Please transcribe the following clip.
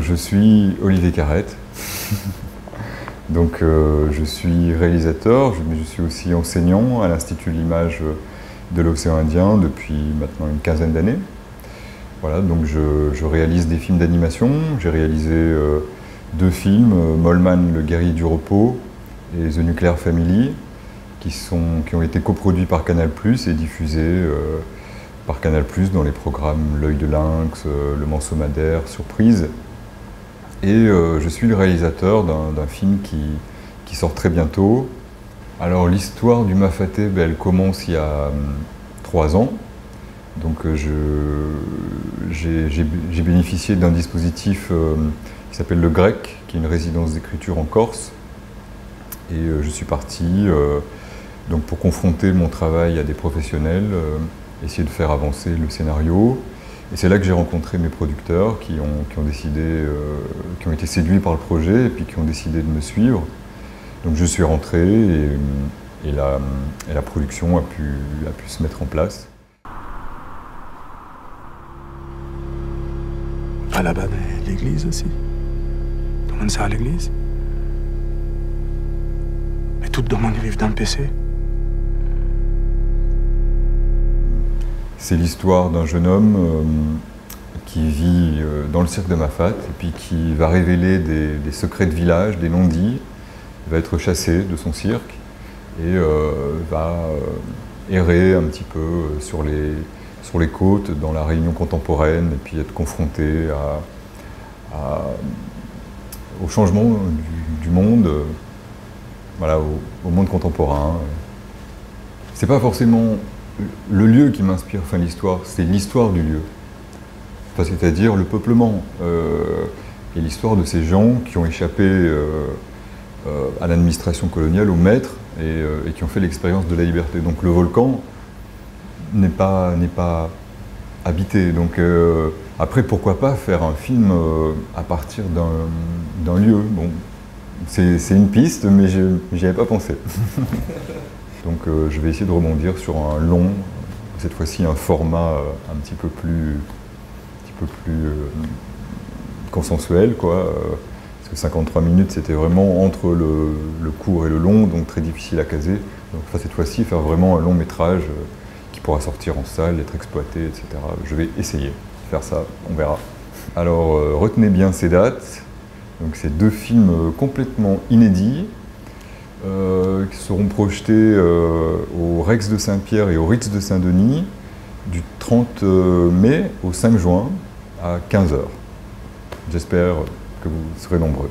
je suis Olivier Carrette. Donc je suis réalisateur, mais je suis aussi enseignant à l'Institut de l'image de l'océan Indien depuis maintenant une quinzaine d'années. Voilà, donc je, réalise des films d'animation. J'ai réalisé euh, deux films, euh, Molman, le guerrier du repos et The Nuclear Family, qui, sont, qui ont été coproduits par Canal+, et diffusés euh, par Canal+, dans les programmes L'œil de lynx, Le Madère, Surprise. Et je suis le réalisateur d'un film qui, sort très bientôt. Alors l'histoire du Mafaté, ben, elle commence il y a hum, trois ans. Donc j'ai bénéficié d'un dispositif qui s'appelle le GREC, qui est une résidence d'écriture en Corse. Et euh, je suis parti euh, donc pour confronter mon travail à des professionnels, euh, essayer de faire avancer le scénario. Et c'est là que j'ai rencontré mes producteurs qui ont, décidé, qui ont été séduits par le projet et puis qui ont décidé de me suivre. Donc je suis rentré et, et, la, production a pu, se mettre en place. À la bas l'église aussi. Comment ça à l'église Mais tout le monde arrive dans le PC. C'est l'histoire d'un jeune homme euh, qui vit euh, dans le cirque de Mafat et puis qui va révéler des, secrets de village, des non-dits. Va être chassé de son cirque et euh, va errer un petit peu sur les, côtes dans la Réunion contemporaine et puis être confronté au changement du, monde, voilà, au, monde contemporain. C'est pas forcément le lieu qui m'inspire, enfin l'histoire, c'est l'histoire du lieu. C'est-à-dire le peuplement euh, et l'histoire de ces gens qui ont échappé euh, à l'administration coloniale, aux maîtres, et, qui ont fait l'expérience de la liberté. Donc le volcan n'est pas, habité. Donc après, pourquoi pas faire un film à partir d'un d'un lieu? Bon, c'est une piste, mais j'y avais pas pensé. Donc euh, je vais essayer de rebondir sur un long, cette fois-ci un format euh, un petit peu plus, un petit peu plus euh, consensuel, quoi. parce que 53 minutes, c'était vraiment entre le, court et le long, donc très difficile à caser. Donc cette fois-ci, faire vraiment un long métrage qui pourra sortir en salle, être exploité, etc. Je vais essayer de faire ça, on verra. Alors retenez bien ces dates. Donc c'est deux films complètement inédits qui seront projetés euh, au Rex de Saint-Pierre et au Ritz de Saint-Denis du 30 mai au 5 juin à 15h. J'espère que vous serez nombreux.